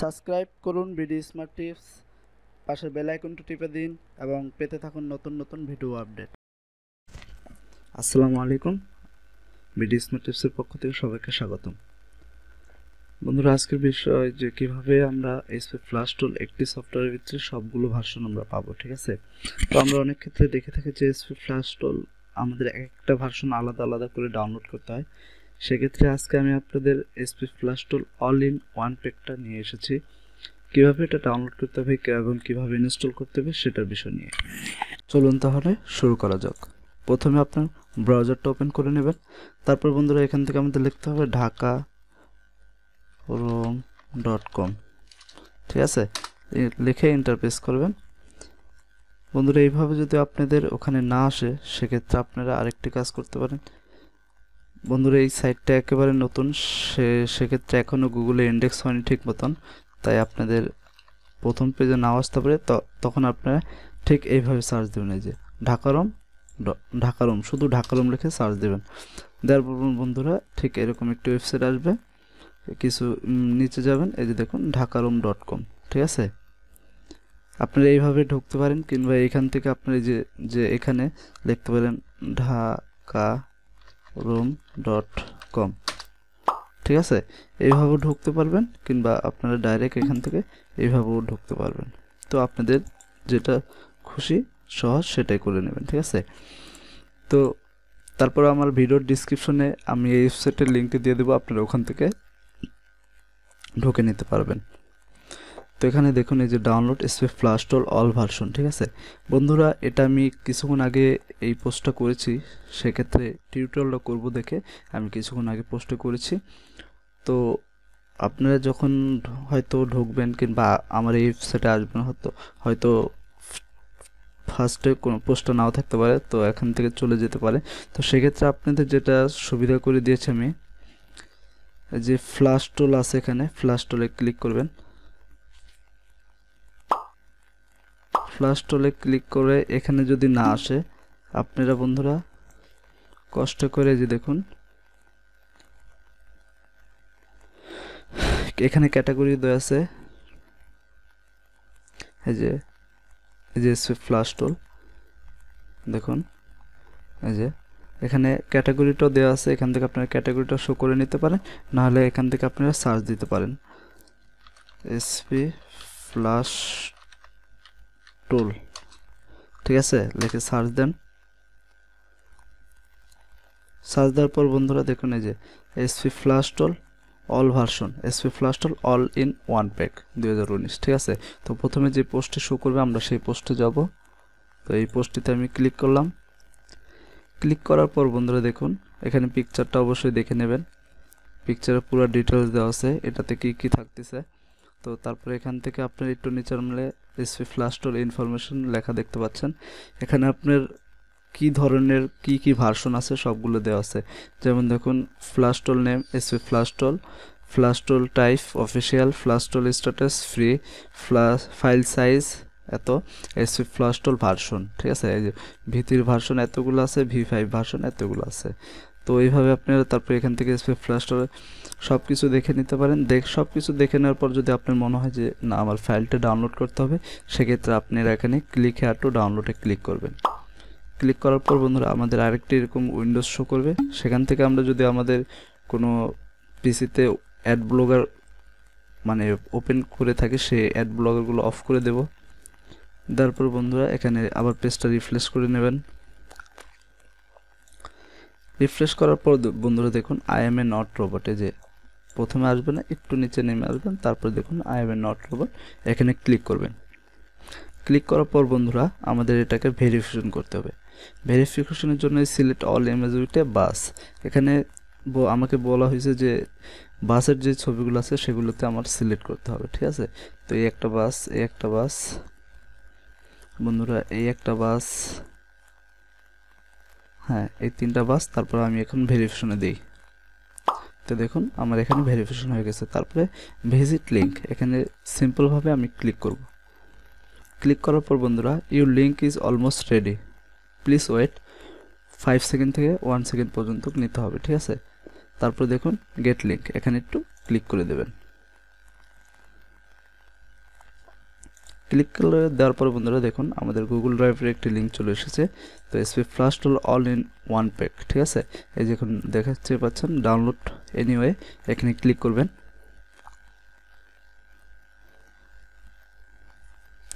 Subscribe করুন BD smart tips, পাশের bell আইকনটি টিপে দিন এবং পেতে থাকুন নতুন নতুন ভিডিও আপডেট। আসসালামু আলাইকুম, বিডি স্মার্ট টিপসের পক্ষ থেকে সবাইকে স্বাগতম। বন্ধুরা, আজকের বিষয় যে কীভাবে আমরা এসপি ফ্লাশ টুল একটি সফটওয়্যারের ভিতরে সবগুলো ভার্সন আমরা পাবো, ঠিক আছে? তো আমরা অনেক ক্ষেত্রে দেখে থাকি যে এসপি ফ্লাশ টুল আমাদের একটা ভার্সন আলাদা আলাদা করে ডাউনলোড করতে হয়। সেক্ষেত্রে আজকে আমি আপনাদের SP flash tool all in one প্যাকটা নিয়ে এসেছি। কীভাবে এটা ডাউনলোড করতে হবে এবং কীভাবে ইনস্টল করতে হবে, সেটার বিষয় নিয়ে। চলুন তাহলে শুরু করা যাক। প্রথমে আপনার ব্রাউজারটা ওপেন করে নেবেন। তারপর বন্ধুরা, এখান থেকে আমাদের লিখতে হবে ঢাকা রোম ডট কম ঠিক আছে? লিখে ইন্টারপেস করবেন। বন্ধুরা, এইভাবে যদি আপনাদের ওখানে না আসে, সেক্ষেত্রে আপনারা আরেকটি কাজ করতে পারেন। বন্ধুরা, এই সাইটটা একেবারে নতুন। সে, সেক্ষেত্রে এখনও গুগলে ইন্ডেক্স হয়নি ঠিক মতন। তাই আপনাদের প্রথম পেজে নাও আসতে পারে। তখন আপনারা ঠিক এইভাবে সার্চ দেবেন। এই যে ঢাকারম ঢাকারম শুধু ঢাকারম লিখে সার্চ দেবেন। দেওয়ার পর বন্ধুরা, ঠিক এরকম একটি ওয়েবসাইট আসবে। কিছু নিচে যাবেন। এই যে দেখুন ঢাকারম ডট কম ঠিক আছে? আপনারা এইভাবে ঢুকতে পারেন, কিংবা এখান থেকে আপনারা যে যে এখানে লিখতে পারেন, ঢাকা রুম ডট কম ঠিক আছে? এইভাবেও ঢুকতে পারবেন কিংবা আপনারা ডাইরেক্ট এখান থেকে এইভাবেও ঢুকতে পারবেন। তো আপনাদের যেটা খুশি, সহজ সেটাই করে নেবেন, ঠিক আছে? তো তারপর আমার ভিডিওর ডিসক্রিপশনে আমি এই ওয়েবসাইটের লিঙ্কটি দিয়ে দেবো, আপনারা ওখান থেকে ঢুকে নিতে পারবেন। তো এখানে দেখুন এই যে download flash tool all version ঠিক আছে? বন্ধুরা, এটা আমি কিছুক্ষণ আগে এই পোস্টটা করেছি, সেক্ষেত্রে টিউটোরিয়ালটা করব দেখে আমি কিছুক্ষণ আগে পোস্টটা করেছি। তো আপনারা যখন হয়তো ঢুকবেন কিংবা আমার এই ওয়েবসাইটে আসবেন, হয়তো হয়তো ফার্স্টে কোনো পোস্টটা নাও থাকতে পারে, তো এখান থেকে চলে যেতে পারে। তো সেক্ষেত্রে আপনাদের যেটা সুবিধা করে দিয়েছি আমি যে ফ্লাশ টোল আছে এখানে ফ্লাশ টোলে ক্লিক করবেন। ফ্লাশ টোলে ক্লিক করে এখানে যদি না আসে, আপনারা বন্ধুরা কষ্ট করে যে দেখুন, এখানে ক্যাটাগরি দেওয়া আছে, এই যে এই যে ফ্লাশ টোল দেখুন, এই যে, এখানে ক্যাটাগরিটাও দেওয়া আছে, এখান থেকে আপনারা ক্যাটাগরিটা শো করে নিতে পারেন, নাহলে এখান থেকে আপনারা সার্চ দিতে পারেন। এসপি ফ্লাশ টুল ঠিক আছে? লিখে সার্চ দেন। সার্চ দেওয়ার পর বন্ধুরা দেখুন এই যে SP flash tool all version SP flash tool all in one pack দুই ঠিক আছে? তো প্রথমে যে পোস্টে শো করবে, আমরা সেই পোস্টে যাব। তো এই পোস্টটিতে আমি ক্লিক করলাম। ক্লিক করার পর বন্ধুরা দেখুন, এখানে পিকচারটা অবশ্যই দেখে নেবেন। পিকচারের পুরো ডিটেলস দেওয়া আছে। এটাতে কি কি থাকতেছে? তো তারপরে এখান থেকে আপনার একটু নিচের মূলে এসপি ফ্লাস্টোর ইনফরমেশন লেখা দেখতে পাচ্ছেন। এখানে আপনার কি ধরনের কি কি ভার্সন আছে সবগুলো দেওয়া আছে। যেমন দেখুন flash tool name SP flash tool flash tool type official flash tool status free flash file size এত এসপি ফ্লাস্টোল ভার্সন ঠিক আছে? এই যে ভিতির ভার্সন এতগুলো আছে ভি ফাইভ ভার্সন এতগুলো আছে। তো এইভাবে আপনারা তারপরে এখান থেকে এসপি ফ্লাস্টোরে সব কিছু দেখে নিতে পারেন। দেখ সব কিছু দেখে নেওয়ার পর যদি আপনার মনে হয় যে, না, আমার ফাইলটা ডাউনলোড করতে হবে, সেক্ষেত্রে আপনারা এখানে ক্লিক হেয়ার টু ডাউনলোডে ক্লিক করবেন। ক্লিক করার পর বন্ধুরা, আমাদের আরেকটি এরকম উইন্ডোজ শো করবে। সেখান থেকে আমরা যদি আমাদের কোনো পিসিতে অ্যাড ব্লগার মানে ওপেন করে থাকে, সে অ্যাড ব্লগারগুলো অফ করে দেব। তারপর বন্ধুরা, এখানে আবার পেজটা রিফ্রেশ করে নেবেন। রিফ্রেশ করার পর বন্ধুরা দেখুন আই এম এ নট রোবটে যে প্রথমে আসবে না, একটু নিচে নেমে আসবেন তারপর দেখুন I am a not robot এখানে ক্লিক করবেন। ক্লিক করার পর বন্ধুরা, আমাদের এটাকে ভেরিফিকেশন করতে হবে। ভেরিফিকেশনের জন্য select all image with a bus এখানে আমাকে বলা হয়েছে যে বাসের যে ছবিগুলো আছে, সেগুলোতে আমার সিলেক্ট করতে হবে, ঠিক আছে? তো এই একটা বাস এই একটা বাস বন্ধুরা, এই একটা বাস হ্যাঁ এই তিনটা বাস তারপর আমি এখন ভেরিফিকেশনে দিই। তো দেখুন, আমার এখানে ভেরিফিকেশন হয়ে গেছে। তারপরে ভিজিট লিঙ্ক এখানে সিম্পলভাবে আমি ক্লিক করব। ক্লিক করার পর বন্ধুরা your link is almost ready please wait five second থেকে ওয়ান সেকেন্ড পর্যন্ত নিতে হবে, ঠিক আছে? তারপর দেখুন গেট লিঙ্ক এখানে একটু ক্লিক করে দেবেন। ক্লিক করে দেওয়ার পরে বন্ধুরা দেখুন আমাদের গুগল ড্রাইভের একটি লিঙ্ক চলে এসেছে। তো SP flash tool all in one pack ঠিক আছে? এই দেখুন দেখাচ্ছে, পাচ্ছেন? ডাউনলোড এনিওয়ে এখানে ক্লিক করবেন।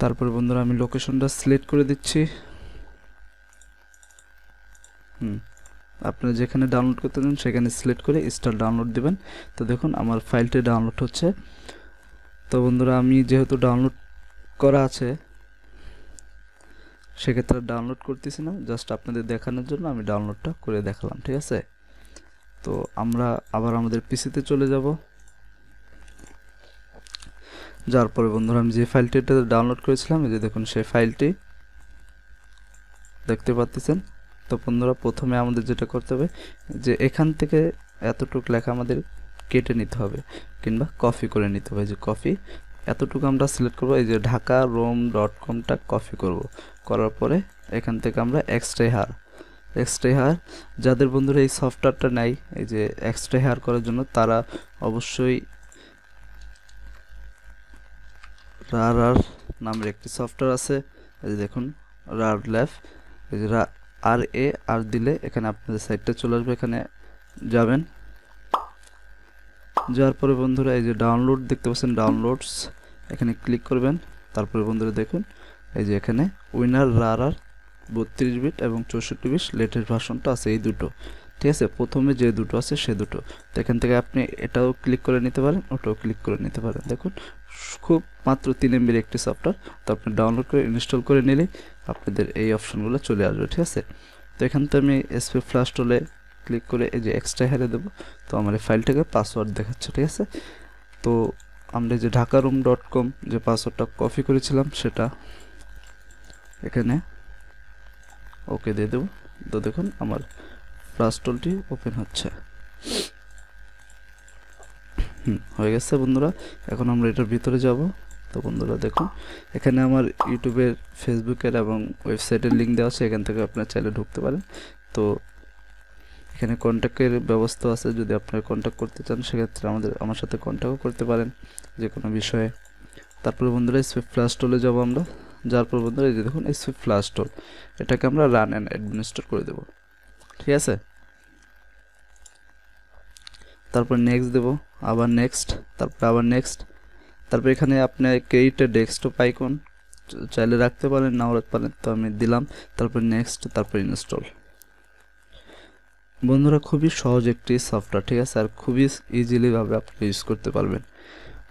তারপরে বন্ধুরা আমি লোকেশনটা সিলেক্ট করে দিচ্ছি। হুম, আপনারা যেখানে ডাউনলোড করতে চান, সেখানে সিলেক্ট করে স্টার্ট ডাউনলোড দিবেন। তো দেখুন, আমার ফাইলটি ডাউনলোড হচ্ছে। তো বন্ধুরা আমি যেহেতু ডাউনলোড করা আছে, সেক্ষেত্রে ডাউনলোড করতেছি না জাস্ট আপনাদের দেখানোর জন্য আমি ডাউনলোডটা করে দেখালাম, ঠিক আছে? তো আমরা আবার আমাদের পিসিতে চলে যাব। যার পরে বন্ধুরা, আমি যে ফাইলটি ডাউনলোড করেছিলাম, এই যে দেখুন সেই ফাইলটি দেখতে পাচ্ছেন তো বন্ধুরা, প্রথমে আমাদের যেটা করতে হবে, যে এখান থেকে এতটুকু লেখা আমাদের কেটে নিতে হবে, কিংবা কপি করে নিতে হবে। যে কপি এতটুকু আমরা সিলেক্ট করব, এই যে ঢাকা রোম ডট কমটা কপি করব। করার পরে এখান থেকে আমরা এক্সট্রা হার এক্সট্রা হার যাদের বন্ধুরা এই সফটওয়্যারটা নেয়, এই যে এক্সট্রা হার করার জন্য, তারা অবশ্যই রার আর নামের একটি সফটওয়্যার আছে। এই যে দেখুন রার ল্যাফ এই যে আর এ আর দিলে এখানে আপনাদের সাইটটা চলে আসবে, এখানে যাবেন। যাওয়ার পরে বন্ধুরা এই যে ডাউনলোড দেখতে পাচ্ছেন ডাউনলোডস এখানে ক্লিক করবেন, তারপরে বন্ধুরা দেখুন, এই যে এখানে উইনার রার আর বত্রিশ বিট এবং চৌষট্টি বিট লেটেস্ট ভার্সনটা আছে এই দুটো। ঠিক আছে? প্রথমে যে দুটো আছে সে দুটো। তো এখান থেকে আপনি এটাও ক্লিক করে নিতে পারেন, ওটাও ক্লিক করে নিতে পারেন। দেখুন, খুব মাত্র তিন এমবির একটি সফটওয়্যার তো আপনি ডাউনলোড করে ইনস্টল করে নিলে আপনাদের এই অপশনগুলো চলে আসবে, ঠিক আছে? তো এখান থেকে আমি এসপি ফ্লাশ টোলে ক্লিক করে এই যে এক্সট্রা হেরে দেবো। তো আমার এই ফাইলটাকে পাসওয়ার্ড দেখাচ্ছে, ঠিক আছে? তো আমরা যে ঢাকা রুম ডট কম যে পাসওয়ার্ডটা কপি করেছিলাম, সেটা এখানে ওকে দিয়ে দেবো। তো দেখুন, আমার ফ্লাশ টোলটি ওপেন হচ্ছে। হয়ে গেছে বন্ধুরা। এখন আমরা এটার ভিতরে যাব। তো বন্ধুরা দেখুন, এখানে আমার ইউটিউবের ফেসবুকের এবং ওয়েবসাইটের লিঙ্ক দেওয়া আছে। এখান থেকে আপনারা চাইলে ঢুকতে পারেন। তো এখানে কন্ট্যাক্টের ব্যবস্থা আছে, যদি আপনারা কন্ট্যাক্ট করতে চান, সেক্ষেত্রে আমাদের, আমার সাথে কন্ট্যাক্টও করতে পারেন যে কোনো বিষয়ে। তারপরে বন্ধুরা সুইফট ফ্লাশ টোলে যাব আমরা। যার পর বন্ধুরা, এই যে দেখুন, এই সুইফট ফ্লাশ এটাকে আমরা রান অ্যান্ড অ্যাডমিনিস্ট্রেট করে দেবো। ঠিক আছে? তারপর নেক্সট দেব, আবার নেক্সট তারপর আবার নেক্সট তারপর এখানে আপনি ক্রেডিট ডেস্কটপ আইকন চাইলে রাখতে পারেন, নাও রাখতে পারেন, তো আমি দিলাম। তারপর নেক্সট তারপর ইনস্টল বন্ধুরা, খুবই সহজ একটি সফটওয়্যার ঠিক আছে? আর খুবই ইজিলিভাবে আপনি ইউজ করতে পারবেন।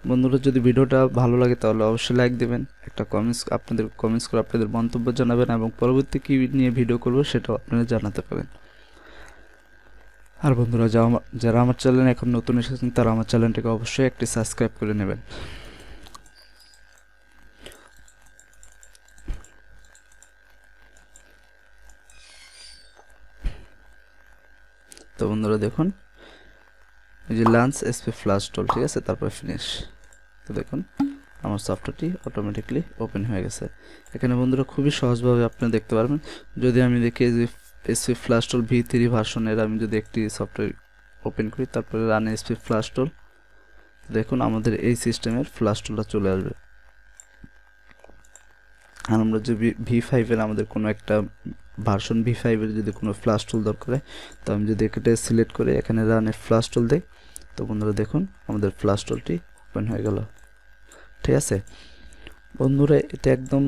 বন্ধুরা, যদি ভিডিওটা ভালো লাগে তাহলে অবশ্যই লাইক দেবেন, একটা কমেন্টস আপনাদের কমেন্টস করে আপনাদের মন্তব্য জানাবেন এবং পরবর্তী কী নিয়ে ভিডিও করব সেটাও আপনারা জানাতে পারেন আর বন্ধুরা যারা আমার চ্যানেলে এখন নতুন এসেছেন, তারা আমার চ্যানেলটাকে অবশ্যই একটি সাবস্ক্রাইব করে নেবেন। তো বন্ধুরা দেখুন, এই যে লাঞ্চ এসপি ফ্লাশ টোল ঠিক আছে? তারপর ফিনিশ তো দেখুন, আমার সফটওয়্যারটি অটোমেটিকলি ওপেন হয়ে গেছে। এখানে বন্ধুরা খুবই সহজভাবে আপনি দেখতে পারবেন। যদি আমি দেখি যে SP flash tool V three ভার্সনের আমি যদি একটি সফটওয়্যার ওপেন করি, তারপরে রান এসপি ফ্লাশ টোল দেখুন আমাদের এই সিস্টেমের ফ্লাশ টোলটা চলে আসবে। আর আমরা যে ভি ফাইভের আমাদের কোনো একটা ভার্সন ভি ফাইভের যদি কোনো ফ্লাশ টুল দরকার হয়, তো আমি যদি এটা সিলেক্ট করে এখানে রানে ফ্লাশ টুল দিই, তো বন্ধুরা দেখুন আমাদের ফ্লাশ টুলটি ওপেন হয়ে গেল। ঠিক আছে? বন্ধুরা, এটা একদম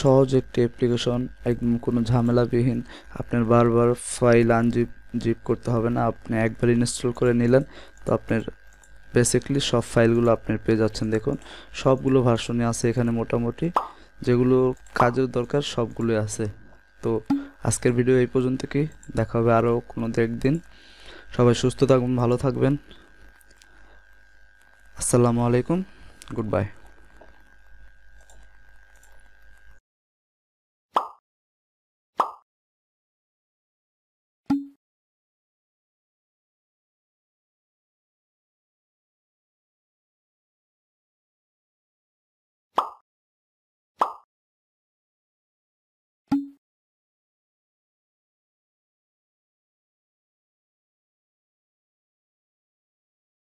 সহজ একটি অ্যাপ্লিকেশন একদম কোনো ঝামেলাবিহীন। আপনার বারবার ফাইল আনজিপ জিপ করতে হবে না। আপনি একবার ইনস্টল করে নিলেন, তো আপনার বেসিকলি সব ফাইলগুলো আপনার পেয়ে যাচ্ছেন। দেখুন, সবগুলো ভার্সনে আছে এখানে মোটামুটি। যেগুলো কাজের দরকার সবগুলোই আছে। তো আজকের ভিডিও এই পর্যন্ত কি? দেখা হবে আরও কোনো একদিন। সবাই সুস্থ থাকবেন ভালো থাকবেন। আসসালামু আলাইকুম গুড বাই